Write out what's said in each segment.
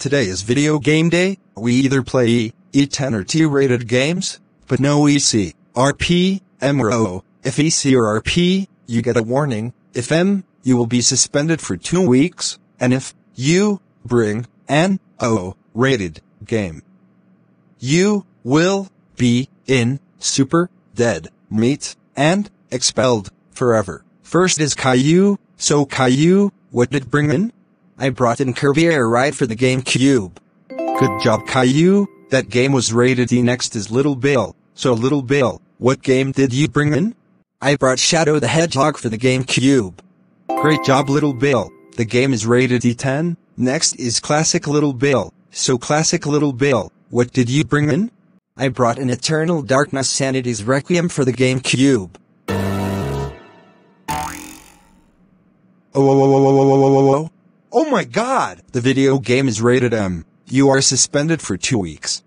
Today is video game day. We either play E, E10 or T rated games, but no EC, RP, M or O. If EC or RP, you get a warning. If M, you will be suspended for two weeks. And if you bring an O rated game, you will be in super dead meat and expelled forever. First is Caillou. So Caillou, what did bring in? I brought in Kirby Air Ride for the GameCube. Good job, Caillou. That game was rated E. Next is Little Bill. So Little Bill, what game did you bring in? I brought Shadow the Hedgehog for the GameCube. Great job, Little Bill. The game is rated E10. Next is Classic Little Bill. So Classic Little Bill, what did you bring in? I brought in Eternal Darkness Sanity's Requiem for the GameCube. Oh, oh, oh, oh, oh, oh, oh, oh, oh. Oh my god! The video game is rated M. You are suspended for two weeks.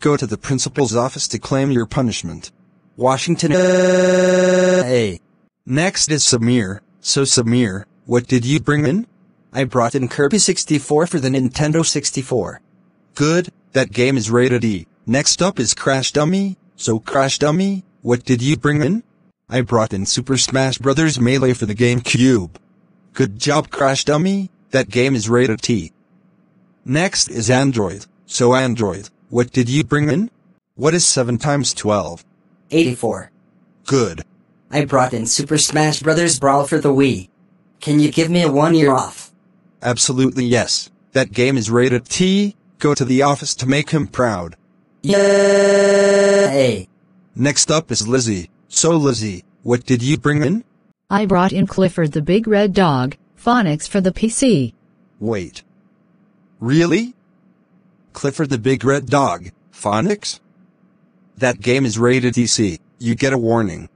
Go to the principal's office to claim your punishment. Washington A. Next is Samir. So Samir, what did you bring in? I brought in Kirby 64 for the Nintendo 64. Good, that game is rated E. Next up is Crash Dummy. So Crash Dummy, what did you bring in? I brought in Super Smash Bros. Melee for the GameCube. Good job Crash Dummy, that game is rated T. Next is Android. So Android, what did you bring in? What is 7 times 12? 84. Good. I brought in Super Smash Bros. Brawl for the Wii. Can you give me a one year off? Absolutely yes. That game is rated T. Go to the office to make him proud. Yay! Next up is Lizzie. So Lizzie, what did you bring in? I brought in Clifford the Big Red Dog, Phonics for the PC. Wait. Really? Clifford the Big Red Dog, Phonics? That game is rated EC. You get a warning.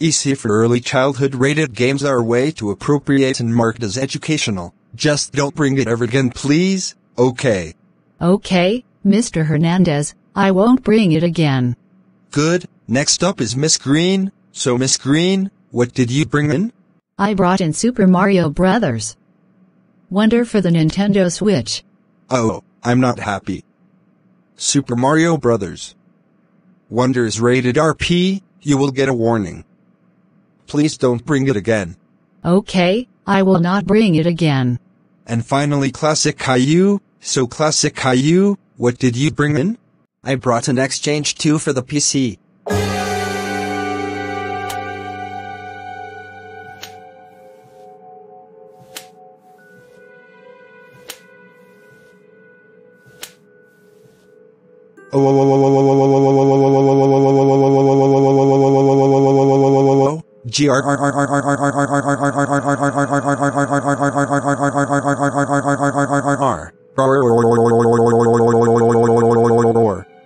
EC for early childhood rated games are a way to appropriate and marked as educational. Just don't bring it ever again please, okay. Okay, Mr. Hernandez, I won't bring it again. Good, next up is Miss Green. So Miss Green, what did you bring in? I brought in Super Mario Brothers. Wonder for the Nintendo Switch. Oh, I'm not happy. Super Mario Brothers. Wonder is rated RP, you will get a warning. Please don't bring it again. Okay, I will not bring it again. And finally Classic Caillou, so Classic Caillou, what did you bring in? I brought an Exchange 2 for the PC.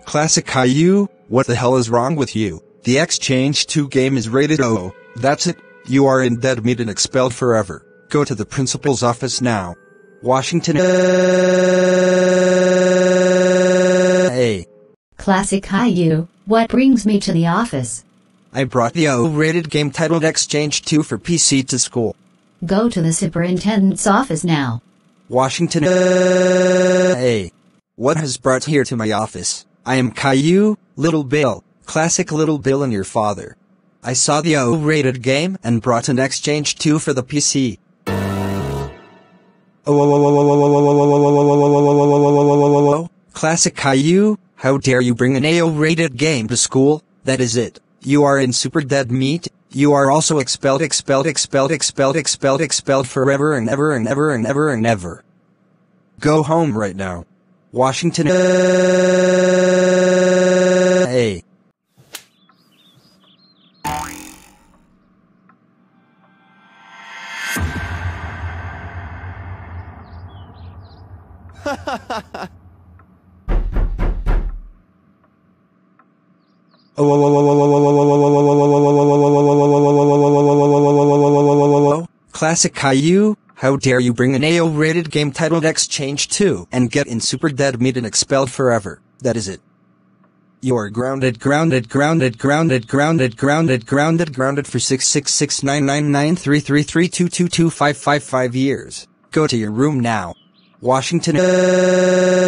Classic Caillou, what the hell is wrong with you? The Exchange 2 game is rated O. That's it. You are in dead meat and expelled forever. Go to the principal's office now. Washington A. Classic Caillou, what brings me to the office? I brought the O-rated game titled Exchange 2 for PC to school. Go to the superintendent's office now. Washington uh, A. What has brought here to my office? I am Caillou, Little Bill, classic Little Bill and your father. I saw the O-rated game and brought an Exchange 2 for the PC. Classic Caillou, how dare you bring an AO-rated game to school? That is it. You are in super dead meat. You are also expelled, expelled, expelled, expelled, expelled, expelled forever and ever and ever and ever and ever. Go home right now. Washington uh, A. Classic Caillou, how dare you bring an AO-rated game titled Exchange 2 and get in super dead meat and expelled forever. That is it. You are grounded, grounded, grounded, grounded, grounded, grounded, grounded, grounded for six six six nine nine nine three three three two two two five five five years. Go to your room now. Washington. Uh,